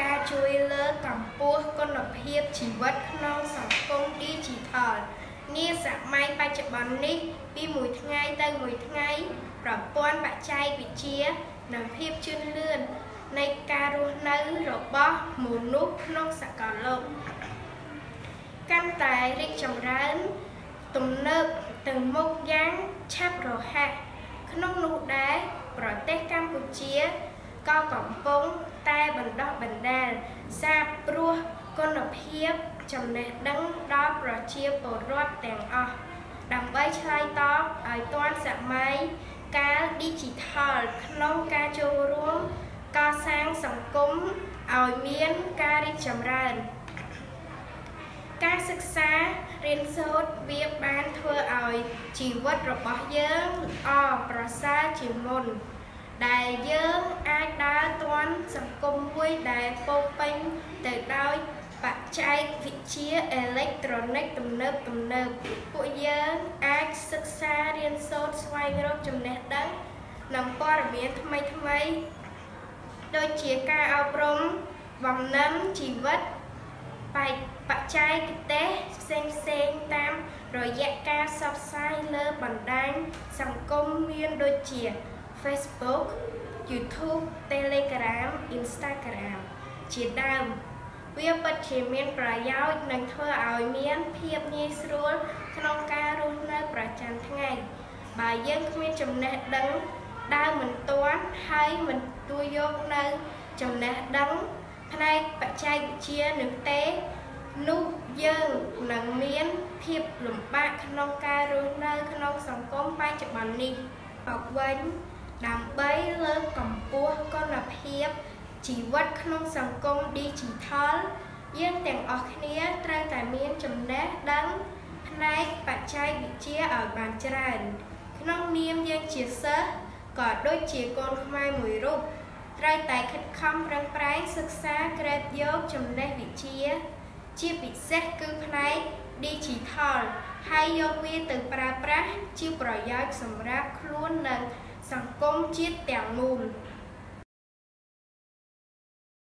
ការជួយលើកកម្ពស់គុណភាពជីវិតក្នុងសង្គម Digital នាសម័យបច្ចុប្បន្ននេះ ពីមួយថ្ងៃទៅមួយថ្ងៃប្រព័ន្ធបច្ចេកវិទ្យានិងភាពជឿនលឿននៃការរស់នៅរបស់មនុស្សក្នុងសកលលោកកាន់តែរីកចម្រើនទំនើបទៅមុខយ៉ាងឆាប់រហ័សក្នុងនោះដែរប្រទេសកម្ពុជា ក៏កំពុងតែបណ្ដោះបណ្ដាលសាបព្រោះគុណភាពចំណេះដឹងដល់ប្រជាពលរដ្ឋទាំងអស់ដើម្បីឆ្លើយតបឲ្យទាន់សម័យកាល Digital ក្នុងការចូលរួមកសាងសង្គមឲ្យមានការរីកចម្រើន ការសិក្សារៀនសូត្រវាបានធ្វើឲ្យជីវិតរបស់យើងល្អប្រសើរជាងមុន ដែលយើងអាចដើរទាន់សង្គមមួយដែលពោពេញទៅដោយបច្ចេកវិទ្យាអេឡិចត្រូនិកទំនើបទំនើបពួកយើងអាចសិក្សារៀនសូត្រស្វែងរកចំណេះដឹងនិងព័ត៌មានថ្មីថ្មីដូចជាការអប់រំបំណិនជីវិតបច្ចេកទេសផ្សេងផ្សេងតាមរយៈការផ្សព្វផ្សាយលើបណ្ដាញសង្គមមានដូចជា Facebook YouTube Telegram Instagram ជាដើមវាពិតជាមានប្រយោជន៍និងធ្វើឲ្យមានភាពងាយស្រួលក្នុងការរស់នៅប្រចាំថ្ងៃបើយើងគ្មានចំណេះដឹងដើមមិនទាន់ហើយមិនទួយកនៅចំណេះដឹងផ្នែកបច្ចេកវិទ្យានឹងទេនោះយើងនឹងមានភាពលំបាកក្នុងការរស់នៅក្នុងសង្គមបច្ចុប្បន្ននេះមកវិញ ដើម្បីលើកកម្ពស់គុណភាពជីវិតក្នុងសង្គម Digital យើងទាំងអស់គ្នាត្រូវតែមានចំណេះដឹងផ្នែកបច្ចេកវិទ្យាឲ្យបានច្រើន ក្នុងនាមយើងជាសិស្សក៏ដូចជាកូនខ្មែរមួយរូបត្រូវតែខិតខំប្រឹងប្រែងសិក្សាក្រេបយកចំណេះវិជ្ជា ជាពិសេសគឺផ្នែក Digital ហើយយកវាទៅប្រើប្រាស់ជាប្រយោជន៍សម្រាប់ខ្លួននិងសង្គម ជាតិទាំងមូល។